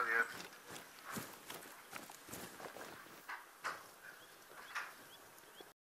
of.